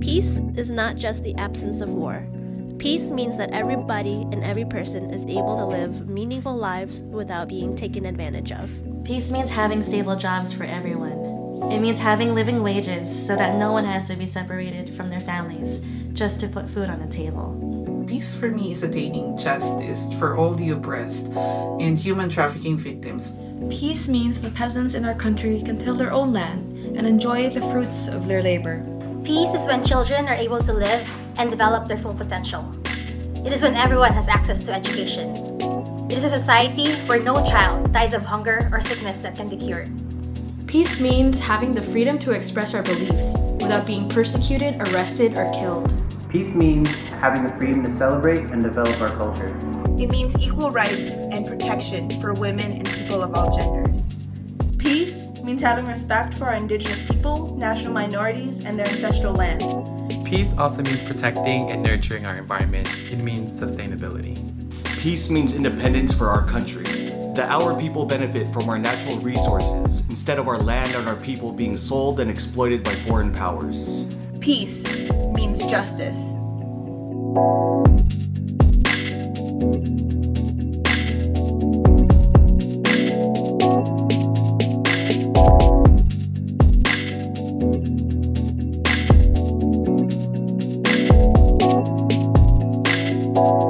Peace is not just the absence of war. Peace means that everybody and every person is able to live meaningful lives without being taken advantage of. Peace means having stable jobs for everyone. It means having living wages so that no one has to be separated from their families just to put food on the table. Peace for me is attaining justice for all the oppressed and human trafficking victims. Peace means the peasants in our country can till their own land and enjoy the fruits of their labor. Peace is when children are able to live and develop their full potential. It is when everyone has access to education. It is a society where no child dies of hunger or sickness that can be cured. Peace means having the freedom to express our beliefs without being persecuted, arrested, or killed. Peace means having the freedom to celebrate and develop our culture. It means equal rights and protection for women and people of all genders. Peace means having respect for our indigenous people, national minorities, and their ancestral land. Peace also means protecting and nurturing our environment. It means sustainability. Peace means independence for our country, that our people benefit from our natural resources instead of our land and our people being sold and exploited by foreign powers. Peace means justice. You